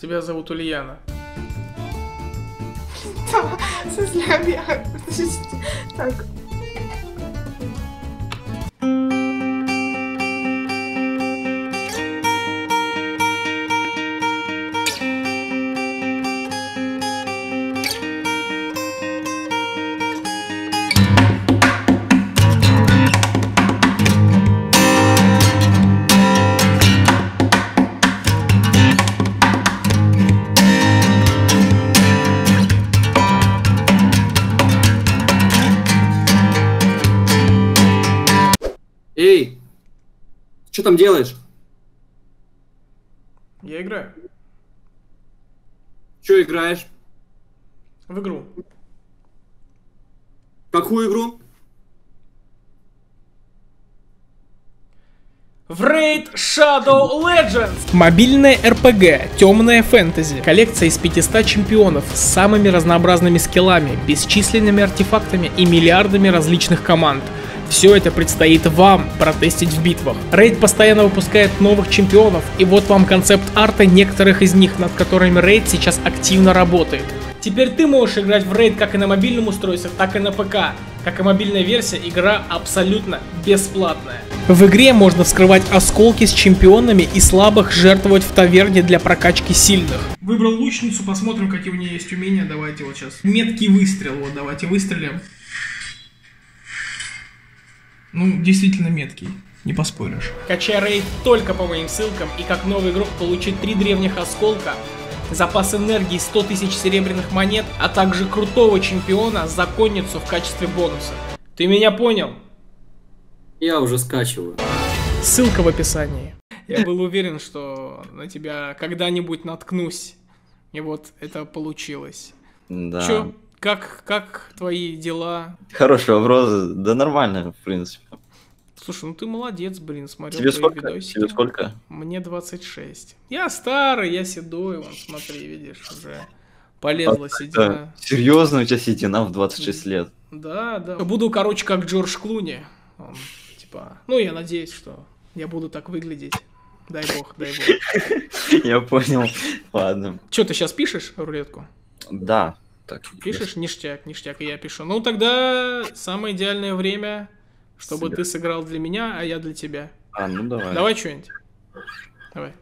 Тебя зовут Ульяна. Так, Эй! Что там делаешь? Я играю Что играешь? в игру. Какую игру? В Raid Shadow Legends! Мобильная РПГ, темная фэнтези, коллекция из 500 чемпионов с самыми разнообразными скиллами, бесчисленными артефактами и миллиардами различных команд. Все это предстоит вам протестить в битвах. Рейд постоянно выпускает новых чемпионов, и вот вам концепт арта некоторых из них, над которыми Рейд сейчас активно работает. Теперь ты можешь играть в Рейд как и на мобильном устройстве, так и на ПК. Как и мобильная версия, игра абсолютно бесплатная. В игре можно вскрывать осколки с чемпионами и слабых жертвовать в таверне для прокачки сильных. Выбрал лучницу, посмотрим, какие у нее есть умения. Давайте вот сейчас. Меткий выстрел, вот давайте выстрелим. Ну, действительно меткий. Не поспоришь. Качай рейд только по моим ссылкам и как новый игрок получить три древних осколка, запас энергии 100 тысяч серебряных монет, а также крутого чемпиона, законницу в качестве бонуса. Ты меня понял? Я уже скачиваю. Ссылка в описании. Я был уверен, что на тебя когда-нибудь наткнусь. И вот это получилось. Да. Чё, как, как твои дела? Хороший вопрос. Да нормально, в принципе. Слушай, ну ты молодец, блин, смотрел Тебе сколько? видосики. Тебе сколько? Мне 26. Я старый, я седой, вон, смотри, видишь, уже полезла седина. Серьезно, у тебя седина в 26 лет. Да, да. Буду, короче, как Джордж Клуни. Он, типа, ну, я надеюсь, что я буду так выглядеть. Дай бог, дай бог. Я понял. Ладно. Че, ты сейчас пишешь рулетку? Да. Так, Пишешь? Ништяк, ништяк, и я пишу. Ну, тогда самое идеальное время, чтобы Сыграть. ты сыграл для меня, а я для тебя. А, ну давай. Давай что-нибудь. Давай.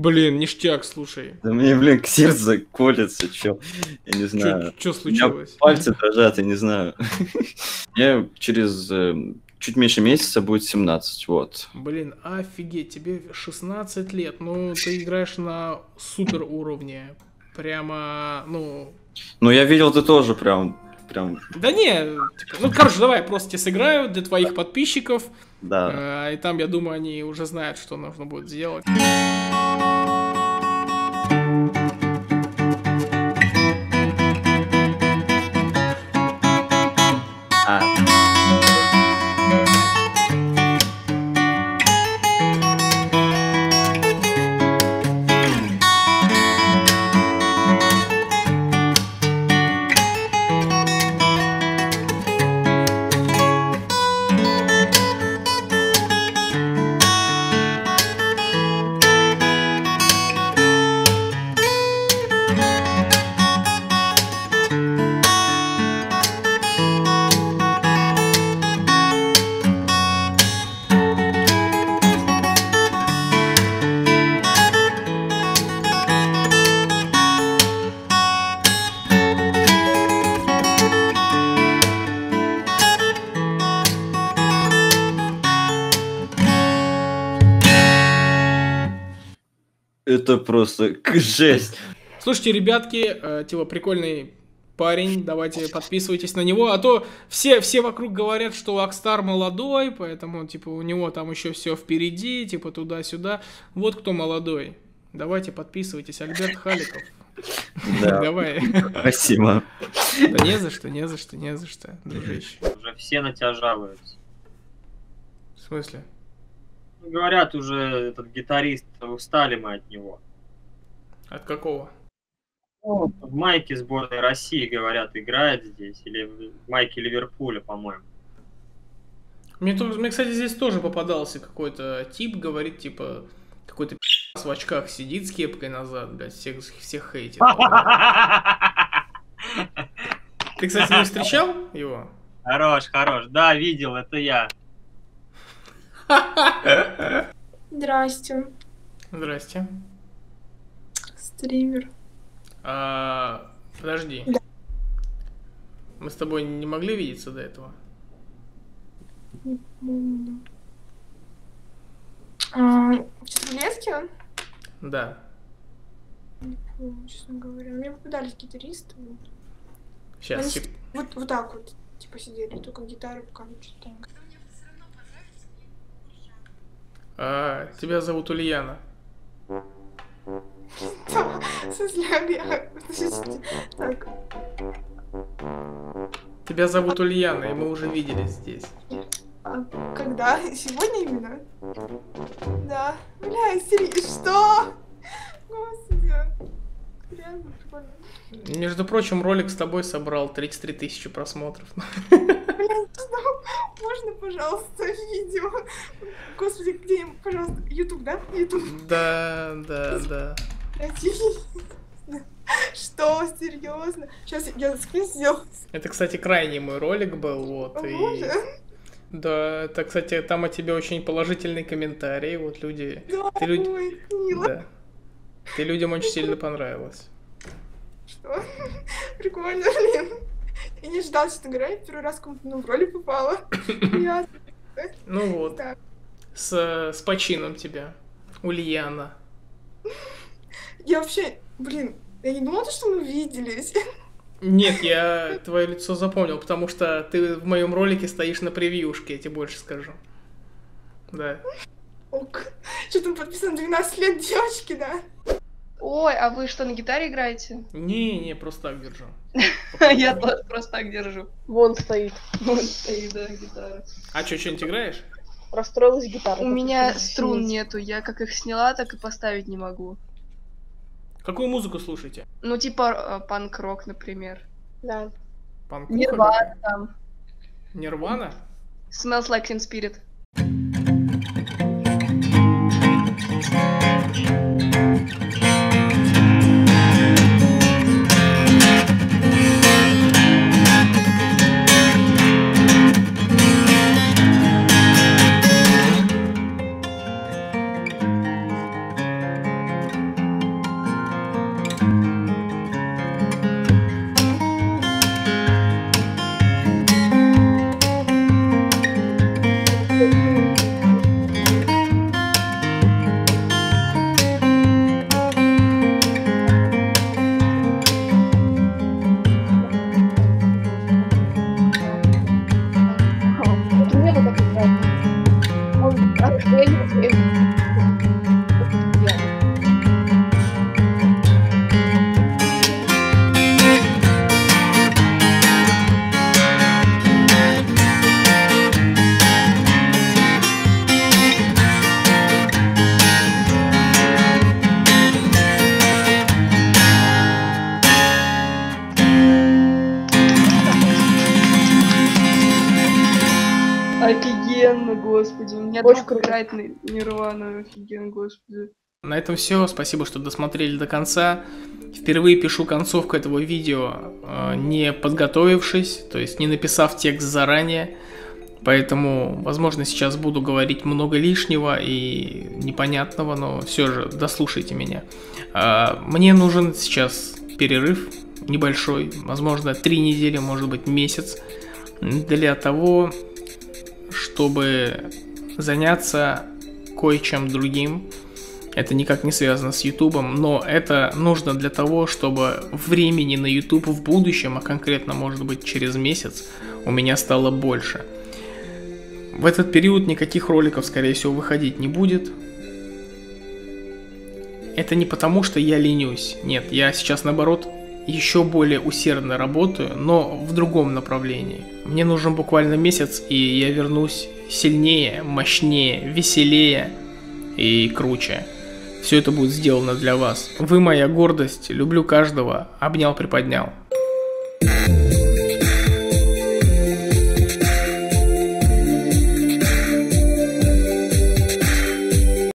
Блин, ништяк, слушай. Да мне, блин, к сердцу колется, чё. Я не знаю. Что меня случилось? пальцы дрожат, я не знаю. Мне через э, чуть меньше месяца будет 17, вот. Блин, офигеть, тебе 16 лет, ну ты играешь на супер уровне. Прямо, ну... Ну, я видел, ты тоже прям, прям, Да не, типа, ну короче, давай я просто тебе сыграю для твоих подписчиков. да. э, и там, я думаю, они уже знают, что нужно будет сделать. Это просто к- жесть. Слушайте, ребятки, э, типа прикольный парень, давайте подписывайтесь на него, а то все, все вокруг говорят, что Акстар молодой, поэтому, типа, у него там еще все впереди, типа, туда-сюда. Вот кто молодой. Давайте подписывайтесь, Альберт Халиков. Да. Давай. Спасибо. Да не за что, не за что, не за что, дружище. Уже все на тебя жалуются. В смысле? Ну, Говорят, уже этот гитарист, устали мы от него. От какого? В майке сборной России, говорят, играет здесь. Или в майке Ливерпуля, по-моему. Мне, мне, кстати, здесь тоже попадался какой-то тип, говорит, типа, какой-то пи***ц в очках сидит с кепкой назад, блядь, всех, всех хейтит. Ты, кстати, не встречал его? Хорош, хорош. Да, видел, это я. Здрасте, Здрасте. стример. А, подожди. Да. Мы с тобой не могли видеться до этого? Не помню. А, в Чернолеске? Да. Не помню, честно говоря. Мне попадались гитаристы. Сейчас, Они сек- вот, вот так вот, типа, сидели, только гитару пока что-то. А, тебя зовут Ульяна. Так, Тебя зовут Ульяна, и мы уже виделись здесь. а когда? Сегодня именно? Да. Бля, Сери, что? Господи. Реально прикольно. Между прочим, ролик с тобой собрал 33 тысячи просмотров. Можно, пожалуйста, видео? Господи, где, пожалуйста, YouTube, да? YouTube. Да, да, да. Что, серьезно? Сейчас я сделаю. Это, кстати, крайний мой ролик был, вот. И... Да, это, кстати, там о тебе очень положительный комментарий. Вот люди. Да, Ты люд- ой, мило. Да. Ты людям очень сильно понравилась. Что? Прикольно, блин. Я не ждал, честно говоря, я первый раз кому-то ну, в роли попала. Ну вот. С, с почином тебя. Ульяна. Я вообще, блин, я не думала, что мы виделись. Нет, я твое лицо запомнил, потому что ты в моем ролике стоишь на превьюшке, я тебе больше скажу. Да. Ок. Что там подписано 12 лет девочки, да? Ой, а вы что, на гитаре играете? Не-не, просто так держу. Я тоже просто так держу. Вон стоит. Вон стоит, да, гитара. А что, что-нибудь играешь? Расстроилась гитара. У меня струн нету, я как их сняла, так и поставить не могу. Какую музыку слушаете? Ну, типа э, панк-рок, например. Да. Панкуха Нирвана там. Нирвана? Smells like Teen Spirit. Офигенно, господи. У меня Очень друг круто. играет на Нирвану, офигенно, господи. На этом все. Спасибо, что досмотрели до конца. Впервые пишу концовку этого видео, э, не подготовившись, то есть не написав текст заранее. Поэтому, возможно, сейчас буду говорить много лишнего и непонятного, но все же дослушайте меня. А, Мне нужен сейчас перерыв небольшой, возможно, три недели, может быть, месяц, для того, чтобы заняться кое-чем другим. Это никак не связано с Ютубом, но это нужно для того, чтобы времени на Ютуб в будущем, а конкретно может быть через месяц, у меня стало больше. В этот период никаких роликов, скорее всего, выходить не будет. Это не потому, что я ленюсь. Нет, я сейчас наоборот еще более усердно работаю, но в другом направлении. Мне нужен буквально месяц, и я вернусь сильнее, мощнее, веселее и круче. Все это будет сделано для вас. Вы моя гордость, люблю каждого, обнял, приподнял.